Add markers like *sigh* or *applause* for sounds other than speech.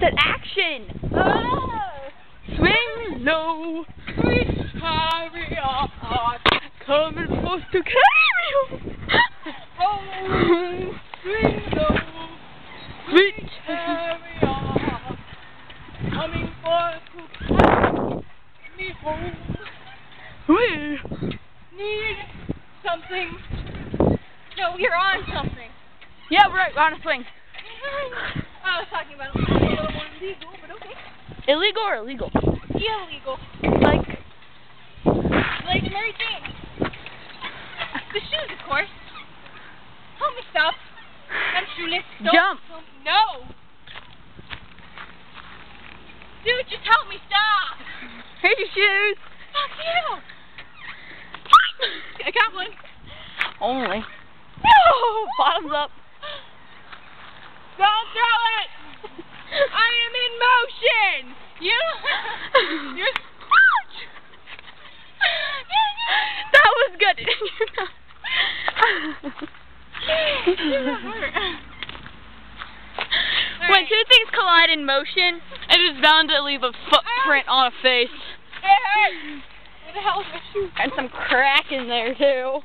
said action. Ah, Swing low. sweet chariot. Coming close to carry you. *laughs* Oh, swing low. Coming for to carry me home. Wee. Need something. No, you're on something. Yeah, right, we're on a swing. Illegal or illegal? Yeah, illegal. Like, Like Mary Jane. *laughs* The shoes, of course. Help me stop. I'm shoeless. Don't Jump. help No. Dude, just help me stop. here's your shoes. Fuck you. *laughs* I got one. Only. No, bottoms up. Don't throw it. I am in motion. You. You're. that was good. When two things collide in motion, it is bound to leave a footprint on a face. Hey. Where the hell is my shoe? And some crack in there, too.